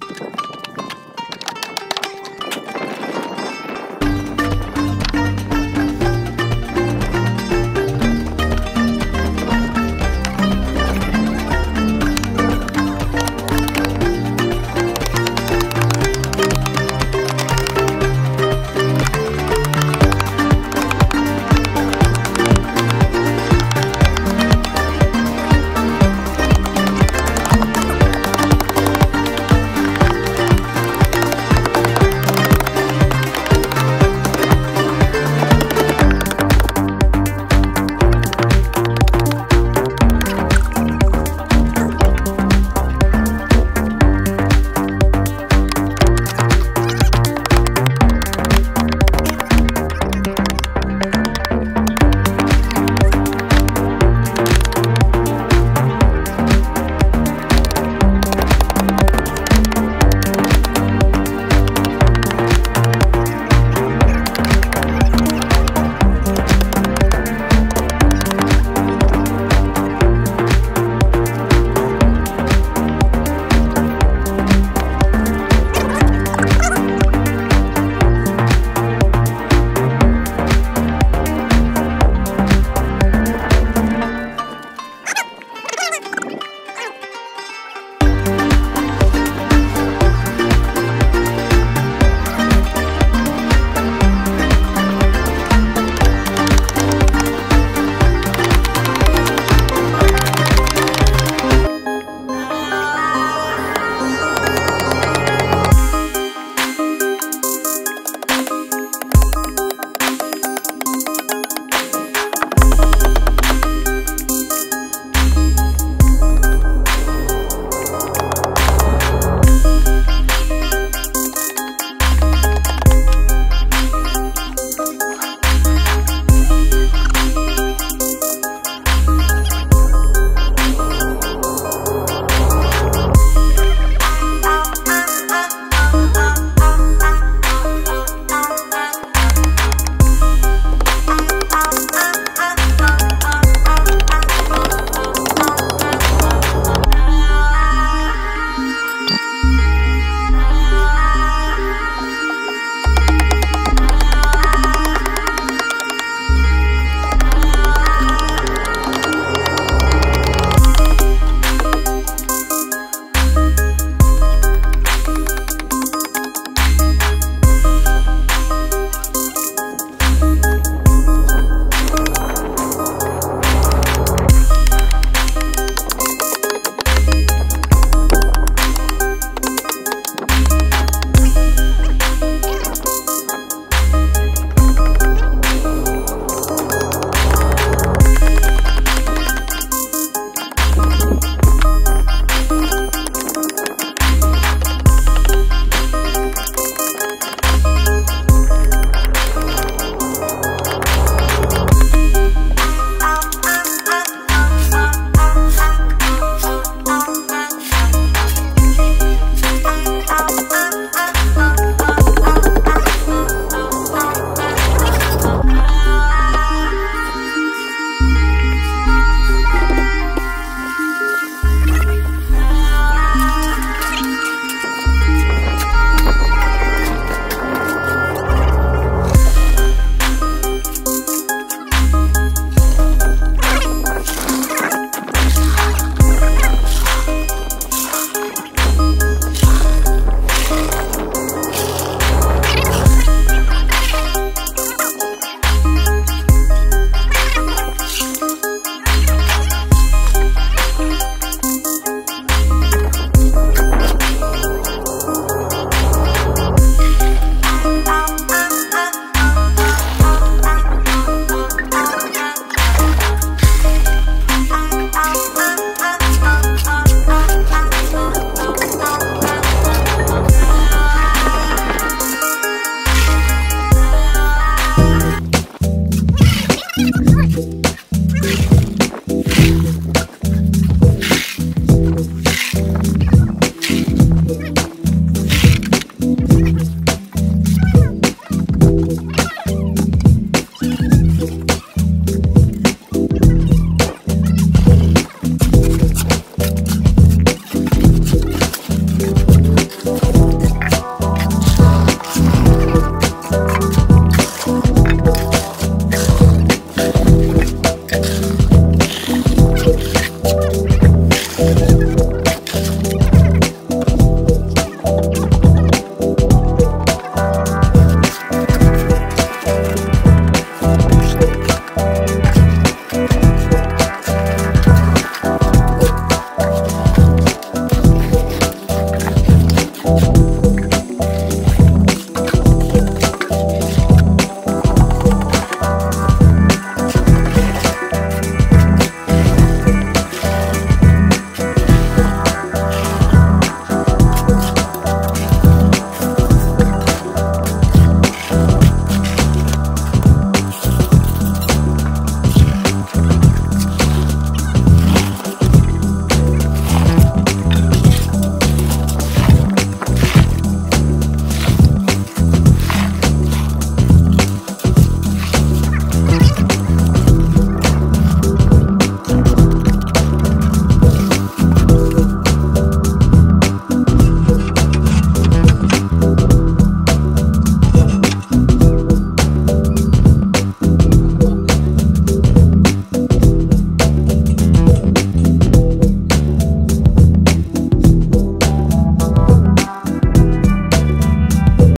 you